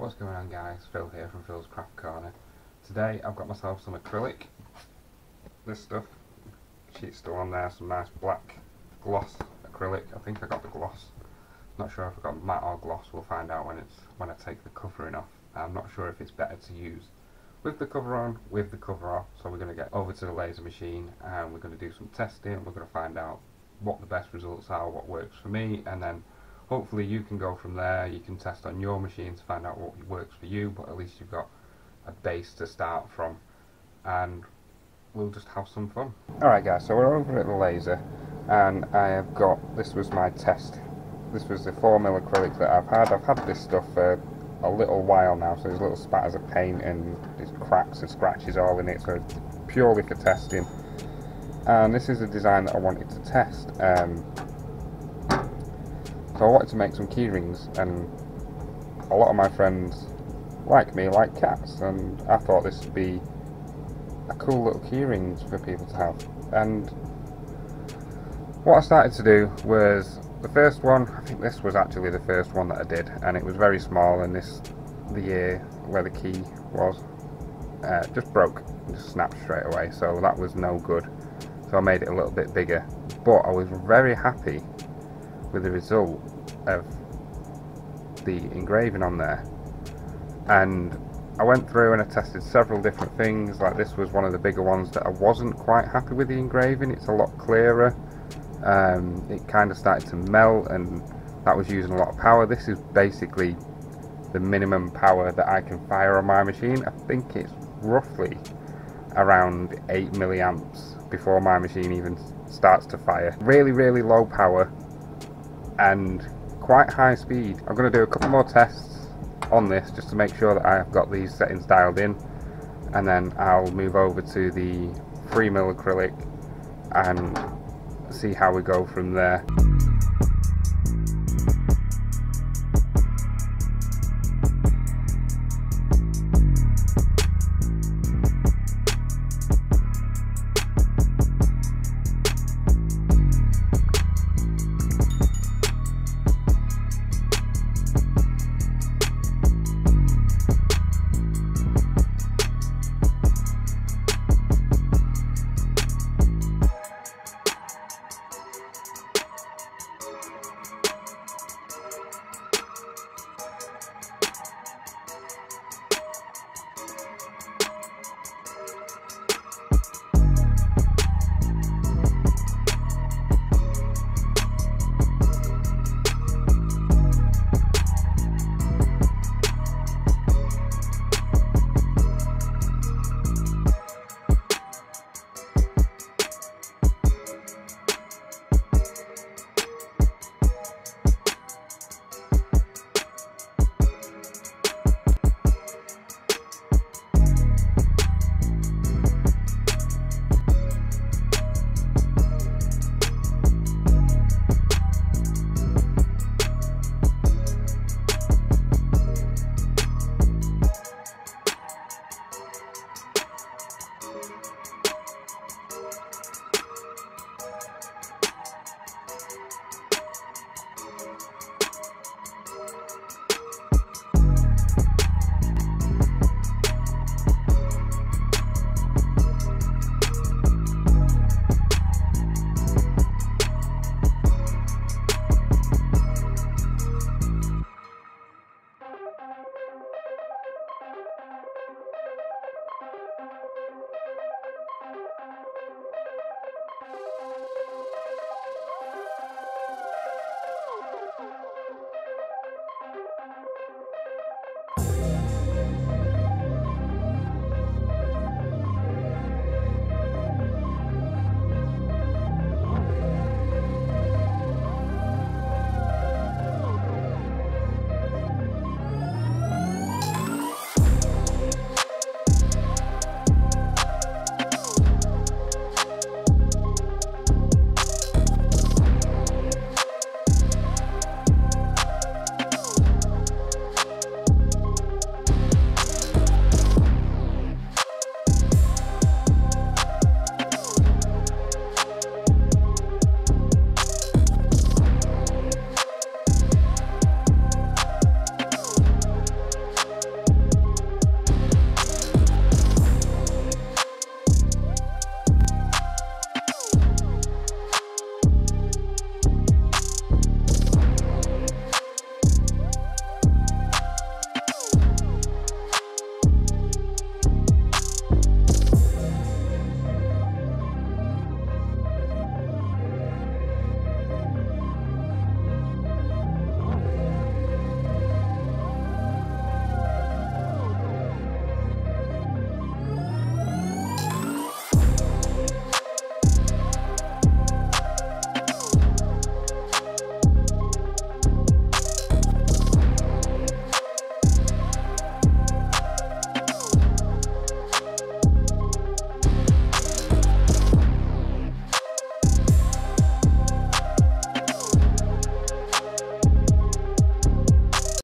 What's going on guys, Phil here from Phil's Craft Corner. Today I've got myself some acrylic, this stuff, sheet's still on there, some nice black gloss acrylic, I think I got the gloss, not sure if I got matte or gloss, we'll find out when it's when I take the covering off. I'm not sure if it's better to use with the cover on, with the cover off, so we're going to get over to the laser machine and we're going to do some testing, we're going to find out what the best results are, what works for me, and then hopefully you can go from there you can test on your machine to find out what works for you but at least you've got a base to start from. And we'll just have some fun. Alright guys so we're over at the laser and I have got this was my test. This was the 4mm acrylic that I've had. I've had this stuff for a little while now so there's little spatters of paint and there's cracks and scratches all in it so it's purely for testing. And this is a design that I wanted to test um, so I wanted to make some keyrings and a lot of my friends like me like cats and I thought this would be a cool little keyrings for people to have. And what I started to do was the first one, I think this was actually the first one that I did and it was very small and this the ear where the key was uh, just broke just snapped straight away so that was no good. So I made it a little bit bigger but I was very happy with the result of the engraving on there. And I went through and I tested several different things. Like this was one of the bigger ones that I wasn't quite happy with the engraving. It's a lot clearer. Um, it kind of started to melt and that was using a lot of power. This is basically the minimum power that I can fire on my machine. I think it's roughly around 8 milliamps before my machine even starts to fire. Really really low power and quite high speed. I'm going to do a couple more tests on this just to make sure that I've got these settings dialed in and then I'll move over to the 3mm acrylic and see how we go from there.